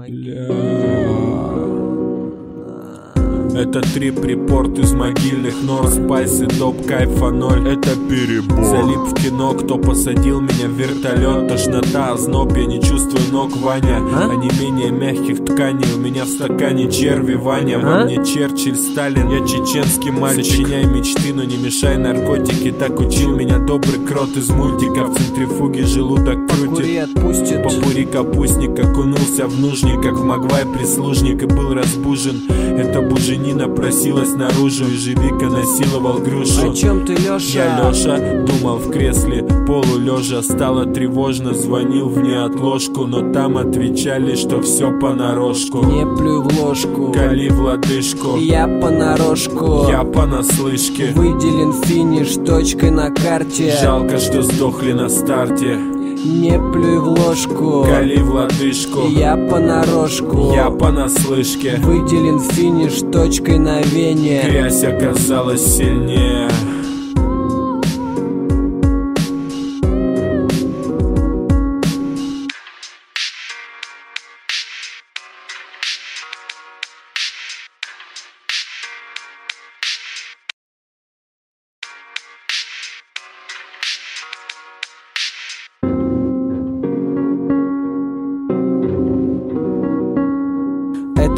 my God. Это трип репорт из могильных нор. Спайсы, доп, кайфа ноль. Это перебор. Залип в кино, кто посадил меня в вертолет. Тошнота, озноб, я не чувствую ног, Ваня. А? А не менее мягких тканей. У меня в стакане черви, Ваня. Во А? мне Черчилль, Сталин. Я чеченский мальчик. Сочиняй мечты, но не мешай наркотики. Так учил меня добрый крот из мультика В центрифуге желудок крутит. Отпустит. Попури капустник окунулся в нужник Как в Магвай прислужник и был разбужен. Эта буженина просилась наружу И Живика насиловал грушу О чем ты, Леша? я Леша, думал в кресле, полулежа Стало тревожно, звонил в неотложку Но там отвечали, что все понарошку. Не плюй в ложку. Кали в лодыжку. Я понарошку. Я понаслышке. Выделен финиш точкой на карте. Жалко, что сдохли на старте Не плюй в ложку. Кали в лодыжку. Я понарошку. Я понаслышке. Выделен финиш точкой на вене. Грязь оказалась сильнее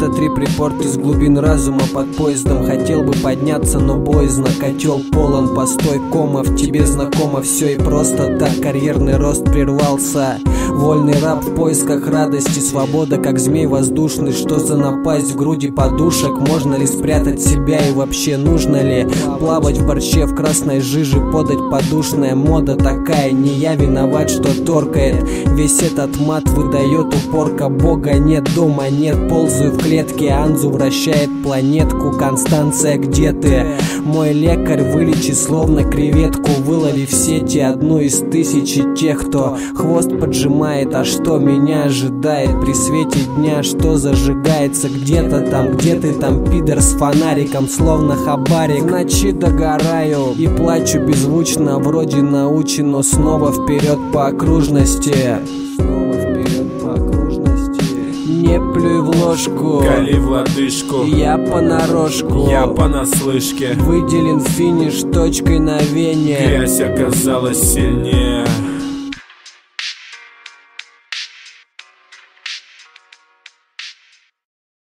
Это трип-репорт из глубин разума под поездом. Хотел бы подняться, но боязно. Котел полон, постой, кома. В тебе знакомо все и просто так. Карьерный рост прервался Вольный раб в поисках радости Свобода, как змей воздушный. Что за напасть в груди подушек? Можно ли спрятать себя и вообще нужно ли? Плавать в борще в красной жиже Подать подушная мода такая Не я виноват, что торкает. Весь этот мат выдает упорка. Бога нет, дома нет Ползаю в клетке, Анзу вращает планетку Констанция, где ты? Мой лекарь вылечи словно креветку. Вылови в сети одну из тысячи тех, кто Хвост поджимает, а что меня ожидает При свете дня, что зажигается Где-то там, где ты там, пидор с фонариком Словно хабарик. В ночи догораю и плачу беззвучно Вроде научен, но снова вперед по окружности Снова вперед по окружности. Не плюй в ложку. Кали в лодыжку. Я понарошку. Я понаслышке. Выделен финиш точкой на вене. Грязь оказалась сильнее